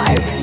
I.